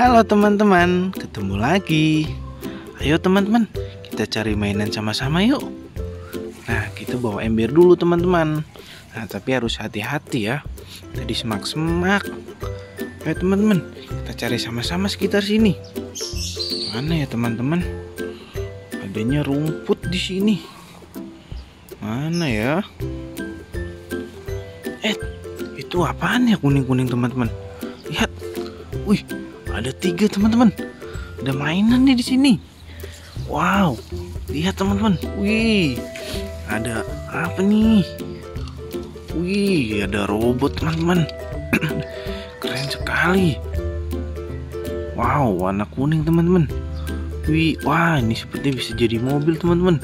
Halo teman-teman, ketemu lagi. Ayo teman-teman, kita cari mainan sama-sama yuk. Nah, kita bawa ember dulu teman-teman. Nah, tapi harus hati-hati ya. Tadi semak-semak. Ayo teman-teman, kita cari sama-sama sekitar sini. Mana ya teman-teman? Adanya rumput di sini. Mana ya? Eh, itu apaan ya kuning-kuning teman-teman? Lihat. Wih, ada tiga teman-teman. Ada mainan nih di sini. Wow, lihat teman-teman. Wih, ada apa nih? Wih, ada robot teman-teman. Keren sekali. Wow, warna kuning teman-teman. Wih, wah ini seperti bisa jadi mobil teman-teman.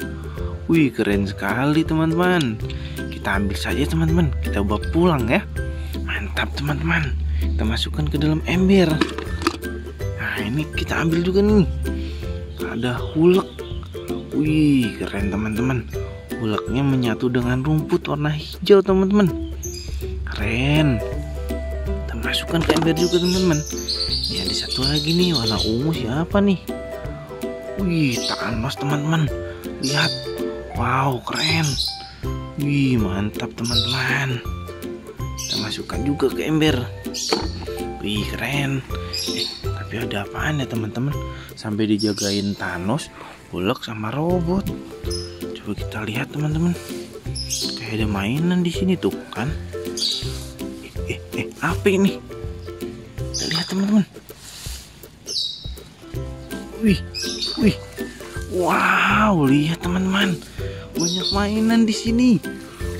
Wih, keren sekali teman-teman. Kita ambil saja teman-teman. Kita bawa pulang ya. Mantap teman-teman. Kita masukkan ke dalam ember. Nah, ini kita ambil juga nih. Ada hulek. Wih, keren teman-teman. Huleknya menyatu dengan rumput warna hijau teman-teman. Keren. Kita masukkan ke ember juga teman-teman. Ini ada satu lagi nih warna ungu siapa nih? Wih, Thanos teman-teman. Lihat. Wow, keren. Wih, mantap teman-teman. Kita masukkan juga ke ember. Wih, keren. Eh, tapi ada apaan ya teman-teman? Sampai dijagain Thanos, Hulk sama robot. Coba kita lihat teman-teman. Kayak ada mainan di sini tuh kan? Eh, eh, eh apa ini? Kita lihat teman-teman. Wih, wih. Wow, lihat teman-teman. Banyak mainan di sini.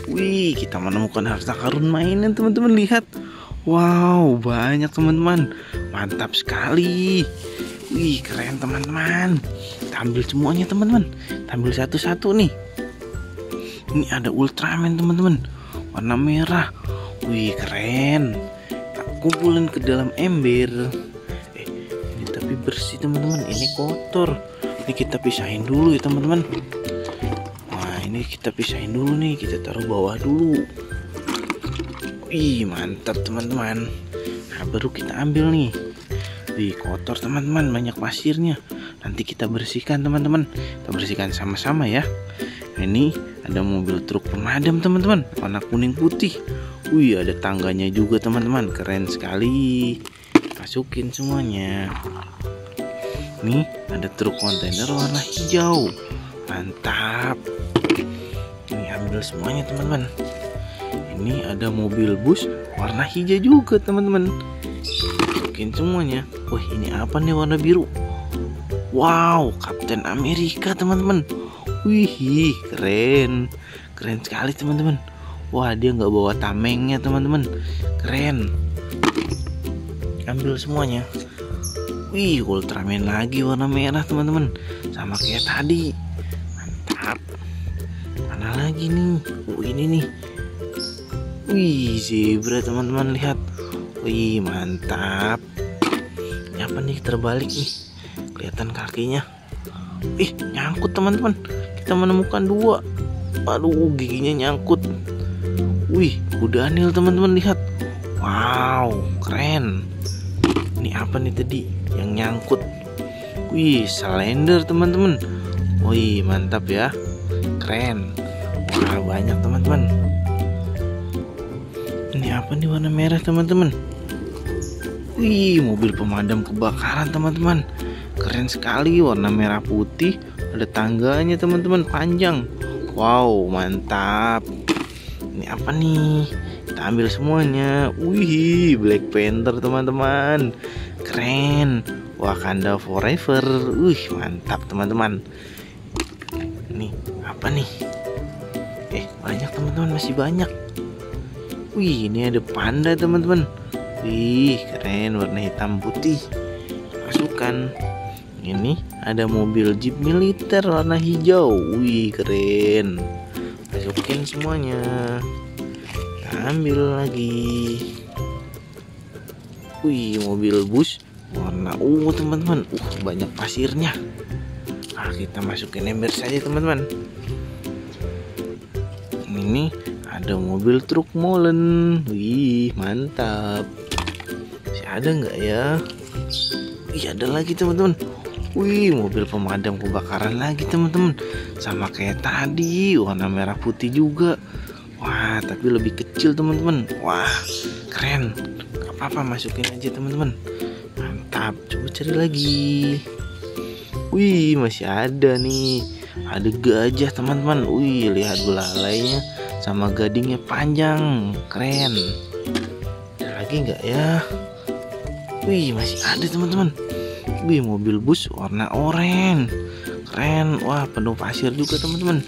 Wih, kita menemukan harta karun mainan teman-teman lihat. Wow, banyak teman-teman. Mantap sekali. Wih, keren teman-teman. Kita ambil semuanya teman-teman. Kita ambil satu-satu nih. Ini ada Ultraman teman-teman. Warna merah. Wih, keren. Kita kumpulin ke dalam ember. Eh, ini tapi bersih teman-teman. Ini kotor. Ini kita pisahin dulu ya teman-teman. Wah, ini kita pisahin dulu nih. Kita taruh bawah dulu. Wih mantap teman-teman Nah baru kita ambil nih Wih kotor teman-teman. Banyak pasirnya. Nanti kita bersihkan teman-teman. Kita bersihkan sama-sama ya. Ini ada mobil truk pemadam teman-teman. Warna kuning putih. Wih ada tangganya juga teman-teman. Keren sekali. Masukin semuanya. Nih ada truk kontainer warna hijau. Mantap. Ini ambil semuanya teman-teman. Ini ada mobil bus warna hijau juga teman-teman. Masukin semuanya wah ini apa nih warna biru? Wow Kapten Amerika teman-teman. Wih keren. Keren sekali teman-teman. Wah dia nggak bawa tamengnya teman-teman. Keren. Ambil semuanya. Wih Ultraman lagi warna merah teman-teman. Sama kayak tadi. Mantap. Mana lagi nih? Oh ini nih. Wih, zebra teman-teman. Lihat. Wih, mantap. Apa nih terbalik nih? Kelihatan kakinya. Ih, nyangkut teman-teman. Kita menemukan dua. Aduh, giginya nyangkut. Wih, kuda anil teman-teman lihat. Wow, keren. Ini apa nih tadi yang nyangkut? Wih, slender teman-teman. Wih, mantap ya. Keren. Wah, banyak teman-teman. Ini apa nih warna merah teman-teman? Wih, mobil pemadam kebakaran teman-teman. Keren sekali warna merah putih. Ada tangganya teman-teman panjang. Wow, mantap. Ini apa nih? Kita ambil semuanya. Wih, Black Panther teman-teman. Keren. Wakanda Forever. Wih, mantap teman-teman. Ini apa nih? Eh, banyak teman-teman, masih banyak. Wih, ini ada panda teman-teman. Wih, keren warna hitam putih. Masukkan. Ini ada mobil jeep militer warna hijau. Wih, keren. Masukin semuanya. Ambil lagi. Wih, mobil bus warna ungu teman-teman. Uh, banyak pasirnya. Nah, kita masukin ember saja teman-teman. Ini ada mobil truk molen. Wih mantap. Masih ada nggak ya? Wih ada lagi teman-teman. Wih mobil pemadam kebakaran lagi teman-teman. Sama kayak tadi warna merah putih juga. Wah tapi lebih kecil teman-teman. Wah keren. Gak apa-apa masukin aja teman-teman. Mantap. Coba cari lagi. Wih masih ada nih. Ada gajah teman-teman. Wih lihat belalainya Sama gadingnya panjang Keren. Ada lagi nggak ya? Wih masih ada teman-teman. Wih mobil bus warna oranye. Keren. Wah penuh pasir juga teman-teman.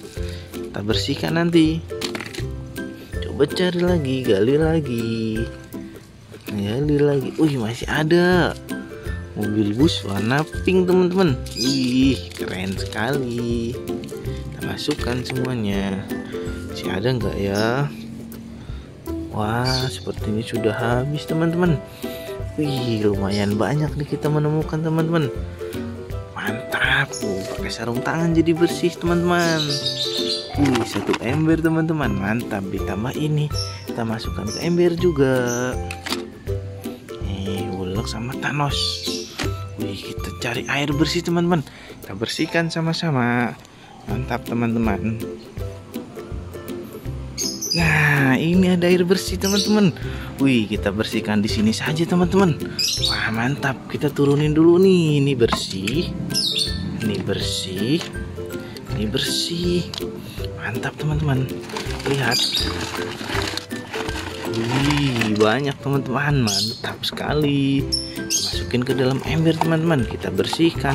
Kita bersihkan nanti. Coba cari lagi Gali lagi. Gali lagi. Wih masih ada. Mobil bus warna pink teman-teman. Ih keren sekali. Kita masukkan semuanya si ada nggak ya? Wah seperti ini sudah habis teman-teman. Wih lumayan banyak nih kita menemukan teman-teman. Mantap. Uh, pakai sarung tangan jadi bersih teman-teman. Wih satu ember teman-teman. Mantap. Ditambah ini. Kita masukkan ke ember juga. Nih ulek sama Thanos. Wih, kita cari air bersih teman-teman. Kita bersihkan sama-sama. Mantap teman-teman. Nah, ini ada air bersih teman-teman. Wih, kita bersihkan di sini saja teman-teman. Wah, mantap. Kita turunin dulu nih. Ini bersih. Ini bersih. Ini bersih. Mantap teman-teman. Lihat. Wih, banyak teman-teman. Mantap sekali masukin ke dalam ember teman-teman kita bersihkan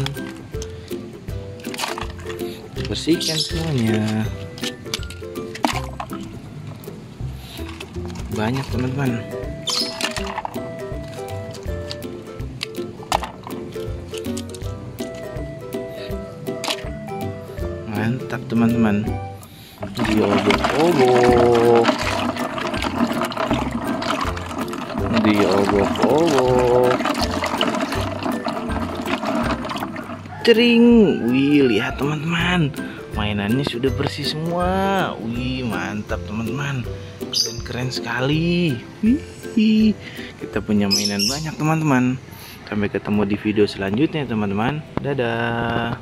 bersihkan semuanya banyak teman-teman. Mantap teman-teman. Diobok-obok diobok-obok Cering Wih lihat teman-teman. Mainannya sudah bersih semua. Wih mantap teman-teman. Keren-keren sekali. Wih Kita punya mainan banyak teman-teman. Sampai ketemu di video selanjutnya teman-teman. Dadah